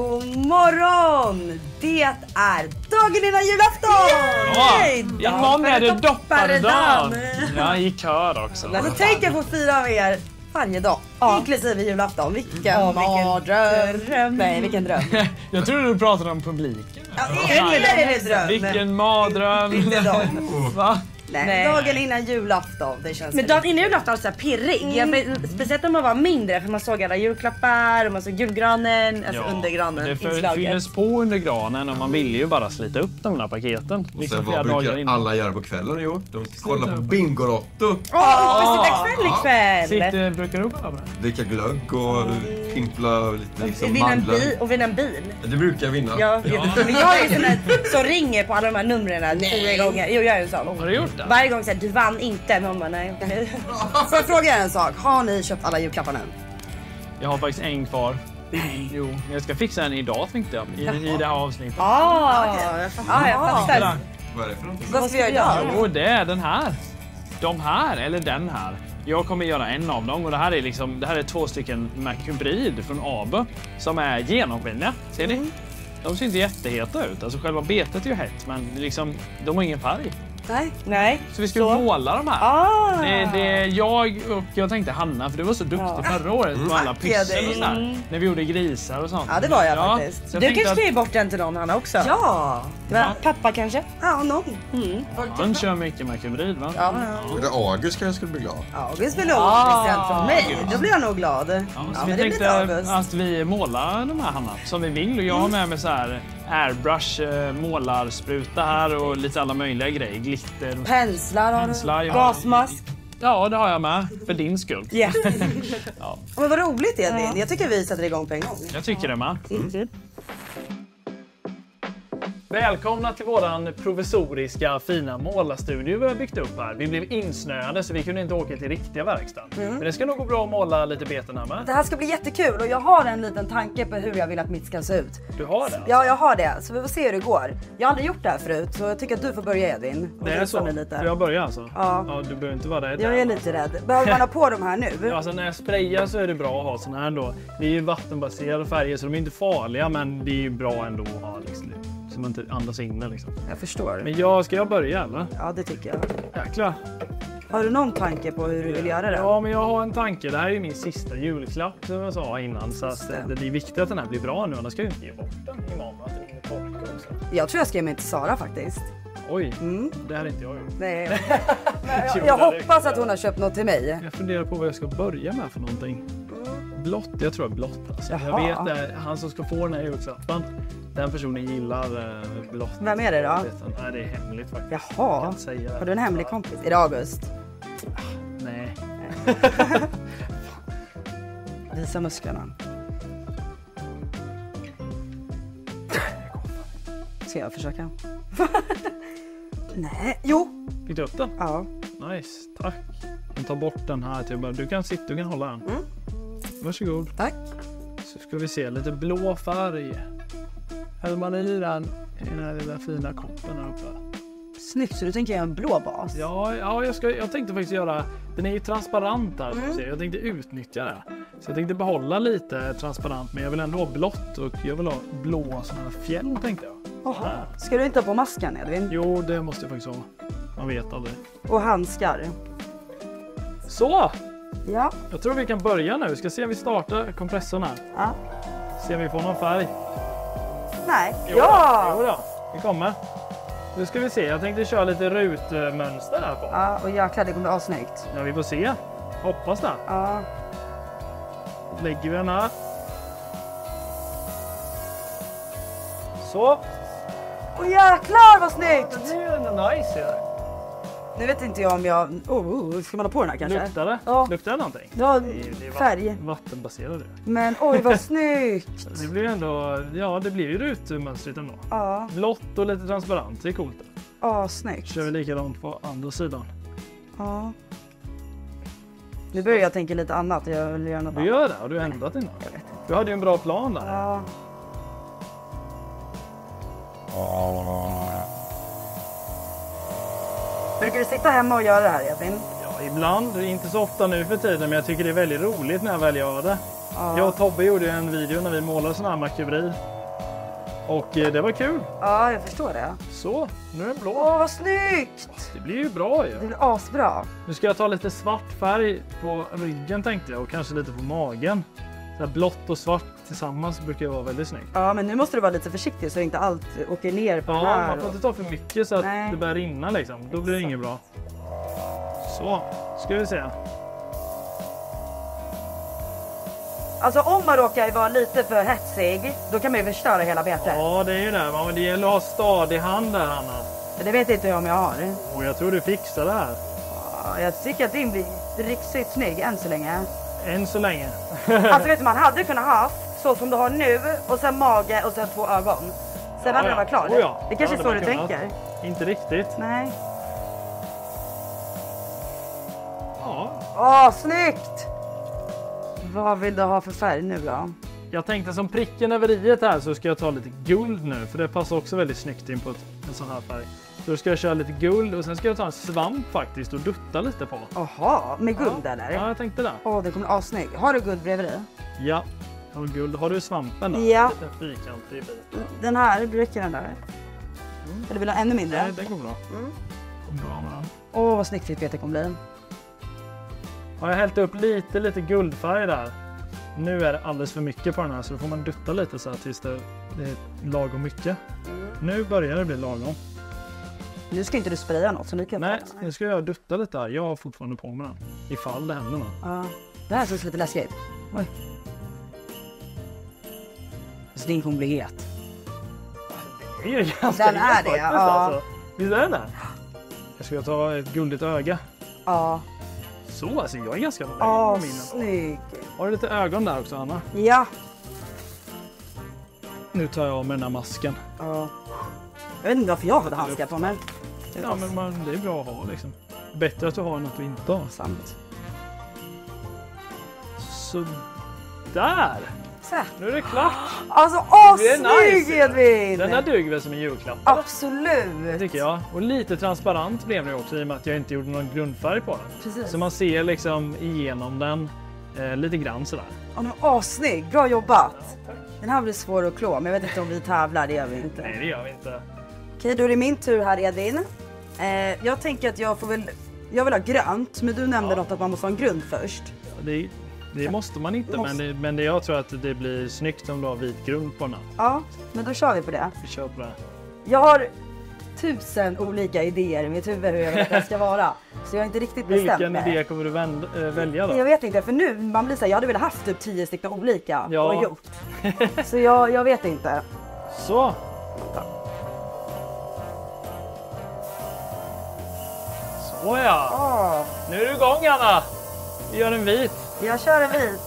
God morgon! Det är dagen innan julafton! Ja, Nej, imorgon är det dopparedagen. Jag gick kör också. Alltså tänk er få fira av er varje dag, inklusive julafton. Vilken mardröm! Nej, vilken dröm. Jag trodde du pratade om publiken. Ja, Eller är det dröm? Vilken mardröm. Inte dem. Va? Nej, Nej. dagen innan julafton. Det känns Men dagen innan julafton så här pirrig. Mm. Jag, speciellt när man var mindre för man såg alla julklappar och man såg julgranen. Alltså under granen. Det fylldes på under granen och man ville ju bara slita upp de där paketen. Och Liksom sen vad brukar innan. alla göra på kvällen? Jo, de kollar på Bingolotto, Åh, oh, sitta kväll ikväll! Sitter, brukar du vara med? dricka glögg och pimpla lite liksom Vinna en mandlar. bil, och vinna en bil. Det brukar jag vinna. Ja, Men jag är ju sån där som ringer på alla de här numren fyra gånger. Jo, jag är en sån. Har du gjort det? Varje gång säger du vann inte. Någon bara nej. Får jag fråga er en sak? Har ni köpt alla julklapparna än? Jag har faktiskt en kvar. Jo, men jag ska fixa en idag tänkte jag. I, i det här avsnittet. Ah, ah, jag fattar. Vad är det för någonting? Vad ska vi göra idag? Jo, det är den här. De här, eller den här. Jag kommer göra en av dem och det här är liksom, det här är två stycken McHybrid från Abe som är genomskinliga. Ser ni? De ser inte jätteheta ut. Alltså själva betet är ju hett men liksom, de har ingen färg. Nej. Nej. Så vi ska Så. måla de här. Ah. Det, det är jag och jag tänkte Hanna, för du var så duktig Ja. förra året på alla pyssel och sådär. När vi gjorde grisar och sånt. Ja, det var jag faktiskt. så jag Du kanske att ge bort den till någon Hanna också? Ja! Va? Pappa kanske? Ja, någon. han kör mycket McHybrid va? Ja. Är det August kanske skulle bli glad? August vill ha present från mig. Då blir jag nog glad. Ja, Ja, så men vi det blir tänkte August. att vi målar de här Hanna som vi vill och jag har med mig så här airbrush eh, målarspruta här och lite alla möjliga grejer. Glitter. Penslar har du. Penslar, ja. Gasmask? Ja, det har jag med för din skull. Ja. Ja, Men vad roligt Edvin. Jag tycker vi sätter igång på en gång. Jag tycker det med. Välkomna till våran provisoriska fina målarstudio vi har byggt upp här. Vi blev insnöade så vi kunde inte åka till riktiga verkstaden. Men det ska nog gå bra att måla lite beten här med. Det här ska bli jättekul och jag har en liten tanke på hur jag vill att mitt ska se ut. Du har det? Ja, jag har det. Så vi får se hur det går. Jag har aldrig gjort det här förut så jag tycker att du får börja Edvin. Det är så? Lite. jag börja alltså? Ja. ja du behöver inte vara rädd. Jag är lite rädd. Behöver man ha på de här nu? Ja, alltså när jag sprayar så är det bra att ha såna här då. Det är ju vattenbaserade färger så de är inte farliga men det är ju bra ändå att ha liksom, så man inte andas in det liksom. Jag förstår. Men jag, ska jag börja eller? Ja, det tycker jag. Jäklar. Har du någon tanke på hur du vill göra det? Ja, men jag har en tanke. Det här är ju min sista julklapp som jag sa innan. Så att det. det, är viktigt att den här blir bra nu, annars ska jag inte ge bort den imorgon. Att den hinner torka också. Jag tror jag ska ge mig till Sara faktiskt. Oj, Mm. det hade inte jag gjort. Nej. Jag, jag hoppas att hon har köpt något till mig. Jag funderar på vad jag ska börja med för någonting. Blått, jag tror det är blått alltså. Jag Jaha. vet det, han som ska få den här julklappen, den personen gillar eh, blått. Vem är det då? Nej, det är hemligt faktiskt. Jag kan Jaha. säga. Har du en hemlig kompis? Är det August? Nej. Visa musklerna. Ska jag försöka? Nej, jo. Fick du upp den? Ja. Nice, tack. Jag tar bort den här till Du kan sitta, du kan hålla den. Mm. Varsågod. Tack. Så ska vi se, lite blå färg. Häller man i den i den här lilla fina koppen här uppe. Snyggt, så du tänker göra en blå bas? Ja, ja jag, ska, jag tänkte faktiskt göra, den är ju transparent här. Mm. Jag tänkte utnyttja det. Så jag tänkte behålla lite transparent men jag vill ändå ha blått och jag vill ha blå sådana här fjäll tänkte jag. Jaha. Ska du inte ha på masken Edvin? Jo, det måste jag faktiskt ha. Man vet aldrig. Och handskar? Så! Ja. Jag tror vi kan börja nu. Ska se om vi startar kompressorn här. ja. Se om vi får någon färg. Nej. Jo ja! Jo då, vi kommer. Nu ska vi se. Jag tänkte köra lite rutmönster här på. Ja, och jäklar det kommer bli assnyggt. Ja, vi får se. Hoppas det. Ja. Lägger vi den här. Så. Åh jäklar vad snyggt! Det är ändå nice. Ja. Nu vet inte jag om jag... Oh, oh, ska man ha på den här kanske? Luktar det? Ja. Luktar det någonting? Ja, Det är- färg. Vattenbaserade. Men oj vad snyggt! Det blir ju ändå, ja det blir ju rutmönstret ändå. Ja, Blått och lite transparent, det är coolt. ja snyggt. Kör vi likadant på andra sidan. Ja. Nu börjar jag tänka lite annat. Jag vill göra något Du annat. gör det? Har du ändrat innan? Jag vet inte. Du hade ju en bra plan där. Ja. Brukar du sitta hemma och göra det här Edvin? Ja, Ibland, inte så ofta nu för tiden, men jag tycker det är väldigt roligt när jag väl gör det. Jag och Tobbe gjorde en video när vi målade sån här makubri. Och eh, det var kul. Ja, jag förstår det. Så, nu är den blå. Åh, vad snyggt! Det blir ju bra ju. Det blir asbra. Nu ska jag ta lite svart färg på ryggen tänkte jag och kanske lite på magen. Så här blått och svart tillsammans brukar ju vara väldigt snyggt. Ja, men nu måste du vara lite försiktig så inte allt åker ner på Ja, här. man får inte ta för mycket så att Nej. det börjar rinna liksom. Då blir det inget bra. Så, ska vi se. Alltså om man råkar vara lite för hetsig, då kan man ju förstöra hela betet. Ja, det är ju det. Men det gäller att ha stadig hand där, Anna. Det vet inte jag om jag har. Och jag tror du fixar det här. Ja, Jag tycker att din blir riktigt snygg än så länge. Än så länge. Alltså vet du, man hade kunnat haft så som du har nu och sen mage och sen två ögon. Sen hade ja. den varit klar. Oh ja, Det kanske är så du kunnat. tänker. Inte riktigt. Nej. Ja. Åh, snyggt! Vad vill du ha för färg nu då? Jag tänkte som pricken över i här så ska jag ta lite guld nu för det passar också väldigt snyggt in på ett, en sån här färg. Så då ska jag köra lite guld och sen ska jag ta en svamp faktiskt och dutta lite på. Jaha, med guld eller? Ja, jag tänkte det. Åh, det kommer bli assnygg. Har du guld bredvid dig? Ja, har guld. Har du svampen då? Ja. Lite fyrkantig bit. Den här, räcker den där? Eller vill du ha ännu mindre? Nej, det går bra. Mm. Går bra med den. Åh, vad snyggt ditt bete kommer bli. Har jag hällt upp lite, lite guldfärg där. Nu är det alldeles för mycket på den här så då får man dutta lite så här tills det, det är lagom mycket. Nu börjar det bli lagom. Nu ska inte du spraya något så nu kan jag Nej, nu ska jag dutta lite här. Jag har fortfarande på mig den. Ifall det händer något. Ja. Det här känns lite läskigt. Oj. Så din kommer bli het. Det är ju ganska Den är det, faktiskt, ja. alltså. Visst är den det? Jag ska ta ett guldigt öga. Ja. Så alltså, jag är ganska nöjd Åh, med min. snygg. Har du lite ögon där också Anna? Ja. Nu tar jag av mig den här masken. ja. Jag vet inte varför jag hade handskar på mig. Ja men man, det är bra att ha liksom. Bättre att du har än att du inte har. sant. Så där! Här. Nu är det klart! Alltså Det är assnygg nice. Edvin! Den här duger väl som en julklapp? Absolut! Tycker jag. Och lite transparent blev det också i och med att jag inte gjorde någon grundfärg på den. Precis. Så man ser liksom igenom den eh, lite grann sådär. Ja, den var assnygg. Bra jobbat. Den här blir svår att klå, men jag vet inte om vi tävlar. Det gör vi inte. Nej det gör vi inte. Okej, då är det min tur här Edvin. Eh, jag tänker att jag får väl... Jag vill ha grönt, men du nämnde något att man måste ha en grund först. Det, det måste man inte Måste. men, det, men det, jag tror att det blir snyggt om du har vit grund på den. Ja, men då kör vi på det. Vi kör på det. Jag har tusen olika idéer i mitt huvud hur jag vill att det ska vara. Så jag har inte riktigt bestämt Vilken idé kommer du vänd, äh, välja då? Jag vet inte, för nu man blir så här, jag hade velat haft typ tio stycken olika Ja. och gjort. Så jag, jag vet inte. Så! Så ja! Åh, Nu är du igång Anna! Vi gör en vit. Jag kör en vit,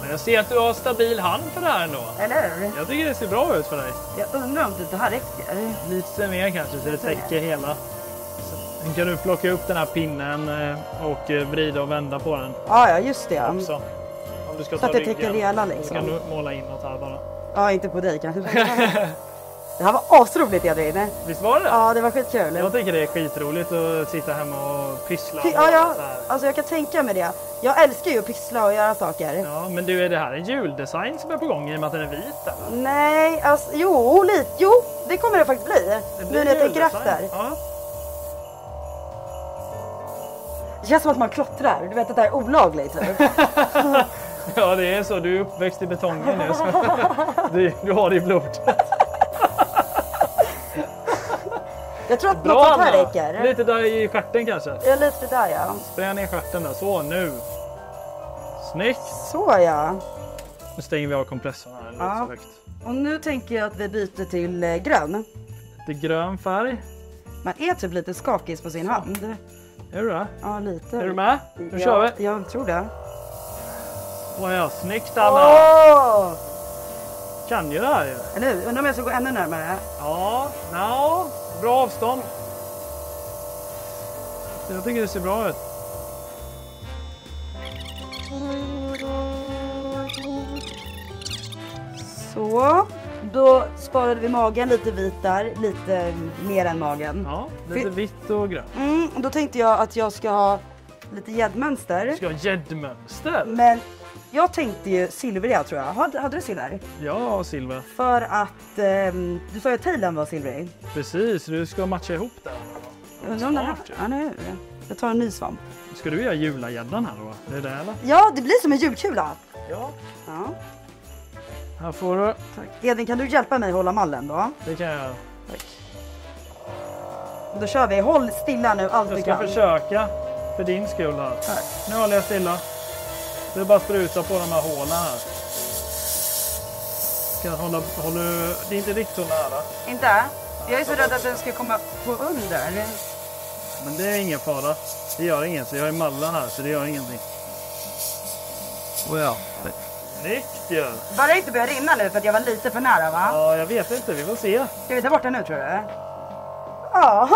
Men jag ser att du har stabil hand för det här ändå. eller hur? Jag tycker det ser bra ut för dig. Jag undrar om typ det här räcker. Lite mer kanske så det täcker hela. Sen kan du plocka upp den här pinnen eh, och eh, vrida och vända på den Ja, ja just det. också. Om du ska Så ta att det täcker hela Så kan liksom. du måla inåt här bara. Ja, inte på dig kanske. Det här var asroligt Edvin. Visst var det? Ja, det var skitkul. Jag tycker det är skitroligt att sitta hemma och pyssla. Ja, och ja, här. alltså jag kan tänka mig det. Jag älskar ju att pyssla och göra saker. ja, men du, är det här en juldesign som är på gång i och med att den är vit? Eller? Nej, alltså jo, lite. Jo, det kommer det faktiskt bli. Det Nu blir när jag tänker efter. Ja. Det känns som att man klottrar. Du vet att det här är olagligt. Typ. ja, det är så. Du är uppväxt i betongen nu. Du, du har det i blodet. Jag tror att något Bra sånt här Anna! räcker. Lite där i stjärten kanske. Ja, lite där ja. Spray ner stjärten där. Så, nu. Snyggt! Så ja. Nu stänger vi av kompressorn här. Det Ja. låter så högt. Och nu tänker jag att vi byter till eh, grön. Lite grön färg. Man är typ lite skakig på sin hand. Är du det? Ja, lite. Är du med? Nu ja, kör vi! Jag tror det. Åh ja, snyggt Anna! Åh! Kan ju det här ju. Eller hur? Undrar om jag ska gå ännu närmare. Ja, no. Bra avstånd. Jag tycker det ser bra ut. Så. då sparade vi magen, lite vit där, lite mer än magen. Ja, lite vitt och grönt. Mm, då tänkte jag att jag ska ha lite gäddmönster. Ska ha gäddmönster. Men jag tänkte ju silvriga tror jag. Hade, hade du silver? Ja, silver. För att ehm, du sa ju att tailen var silvrig. Precis, du ska matcha ihop det. Jag undrar om den här... Smart ju. Ja, nu. Jag tar en ny svamp. Ska du göra julagäddan här då? Det är det eller? Ja, det blir som en julkula. Ja. Ja, Här får du. tack. Edvin, kan du hjälpa mig hålla mallen då? Det kan jag göra. Då kör vi. Håll stilla nu allt Jag du ska kan. försöka för din skull här. Nu håller jag stilla. Det är bara att spruta på de här hålen här. Ska jag hålla, håller, det är inte riktigt så nära. Inte? Jag är så rädd att den ska komma på under. Men det är ingen fara. Det gör inget. Jag är mallen här så det gör ingenting. Well. Snyggt ju! Bara det inte börjar rinna nu för att jag var lite för nära va? Ja, jag vet inte. Vi får se. Ska vi ta bort den nu tror du? Ja.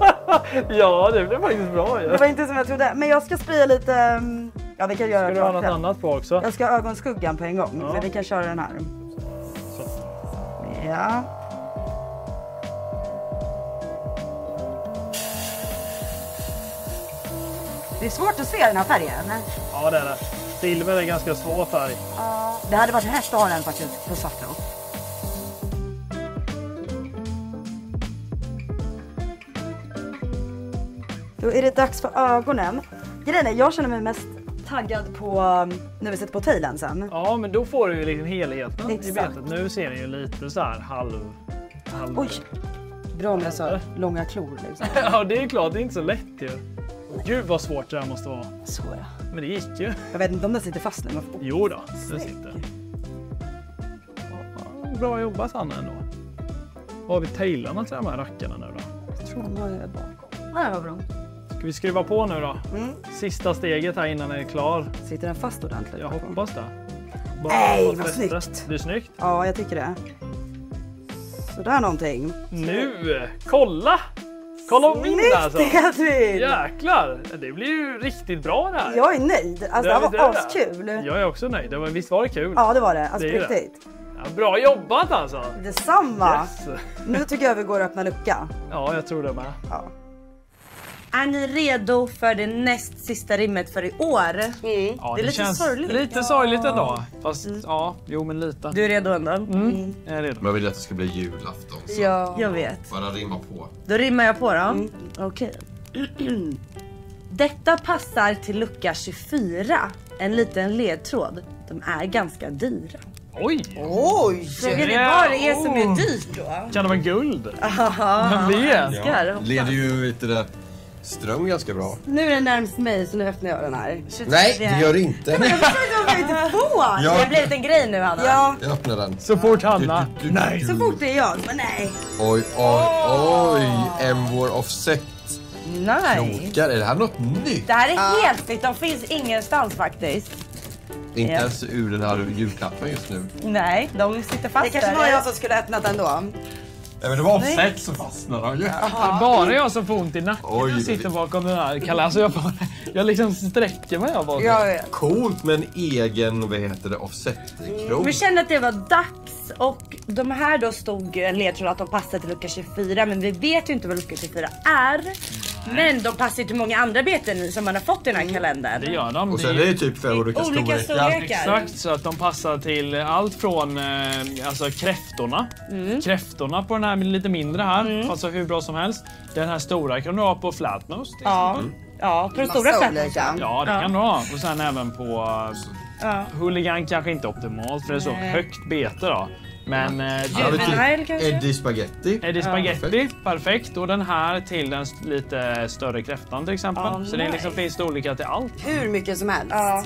Ja, det blev faktiskt bra ju. Det var inte som jag trodde. Men jag ska spraya lite... mm, Ja vi kan göra Ska du ha något sen. annat på också? Jag ska ha ögonskuggan på en gång. Ja. Men vi kan köra den här. Så. Ja. Det är svårt att se den här färgen. Ja, det är det. Silver är ganska svår färg. Det hade varit häst att ha den faktiskt på svart. Då är det dags för ögonen. Grejen är, jag känner mig mest taggad på um, när vi sätter på tailen sen. Ja, men då får du ju liksom helheten i Exakt. betet. Nu ser den ju lite så här halv... halv... Oj! Bra med så långa klor liksom. Ja, det är klart. Det är inte så lätt ju. Gud vad svårt det här måste vara. Så ja. Men det gick ju. Jag vet inte om den sitter fast nu. men- Jo då, det sitter. Ja, Bra jobbat Anna ändå. Var har vi tailarna till de här rackarna nu då? Jag tror de har jag bakom. Ja, det var bra. Ska vi skruva på nu då? Mm. Sista steget här innan den är klar. Sitter den fast ordentligt? Jag hoppas det. Bara Nej, vad snyggt. Det är snyggt. Ja, jag tycker det. Sådär någonting. Nu! Kolla! Kolla på min alltså! Edvin! Jäklar! Det blir ju riktigt bra det här. Jag är nöjd. Alltså det här var askul. Jag är också nöjd. Det var, visst var det kul? Ja det var det. Alltså det. riktigt. Ja, bra jobbat alltså! Detsamma. Yes. Nu tycker jag vi går och öppnar lucka. Ja, jag tror det med. Ja. Är ni redo för det näst sista rimmet för i år? Ja, Det är lite sorgligt. Lite sorgligt ändå. Fast ja, jo men lite. Du är redo ändå? Mm. Jag är redo. Men jag vill att det ska bli julafton. Så Ja. Jag vet. bara rimma på. Då rimmar jag på då. Okej. Detta passar till lucka 24. En liten ledtråd. De är ganska dyra. Oj! Oj! Frågan är Ja, vad det är som oh. är dyrt då? Kan det vara guld? Haha, Vem vet? Det leder ju lite där ström ganska bra. Nu är den närmst mig så nu öppnar jag den här. Nej, det gör det inte. Jag var inte på! Det har Jag, blivit en grej nu Hanna. Ja, jag öppnar den. Så fort Hanna. Du, du, du, Nej. så fort det är jag. Men nej. Oj, oj, oj. En vår offset. Nej. Krokar. Är det här något nytt? Det här är helt nytt. De finns ingenstans faktiskt. Inte Ja. ens ur den här julklappen just nu. Nej, de sitter fast Det kanske där. var jag som skulle öppnat den då. Nej, men det var offset som fastnade. Det är bara jag som får ont i nacken Oj, jag sitter bakom den här. Kalle, alltså jag, bara, jag liksom sträcker mig här bakom. Jag vet. Coolt med en egen, vad heter det, offset-krok. Vi kände att det var dags och de här då stod en ledtråd att de passade till lucka 24 men vi vet ju inte vad lucka 24 är. Men de passar ju till många andra beten som man har fått i den här kalendern. Det gör de. Och sen är är det typ fem olika Olika storlekar. storlekar. Exakt, så att de passar till allt från eh, alltså kräftorna. Mm. Kräftorna på den här lite mindre här, passar hur bra som helst. Den här stora kan du ha på flatnose. till Ja, exempel. ja på den stora olika. Ja, det Ja. kan du ha. Och sen även på Ja. uh, Hooligan kanske inte optimalt för det är så Nej. högt bete då. Men eh, Ja, men Juvenile kanske? Eddie Spaghetti. Eddie Spaghetti, perfekt. Och den här till den lite större kräftan till exempel. Ja, så det är liksom finns storlekar till allt. Hur mycket som helst. Ja,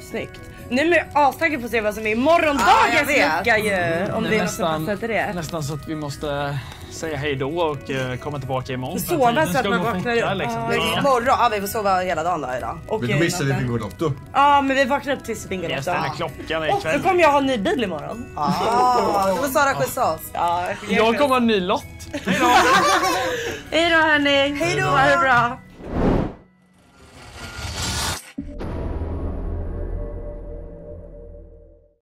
snyggt. Nu är jag astaggad på att se vad som är jag morgondagens vet. lucka ju. Om Det det är är något som nästan- det. Nästan så att vi måste säga hej då och eh, komma tillbaka imorgon. Sova så att ska man vaknar upp. Liksom. Ja. imorgon, ja vi får sova hela dagen då idag. Och Men då missar vi. Bingolotto. Ja men vi vaknar upp tills Bingolotto. Är klockan Och ikväll. då kommer jag ha en ny bil imorgon. Ah, det var Sara skjutsa oss. Ja, Jag kommer ha en ny lott. Hej då hörni! Hej då! Ha det bra!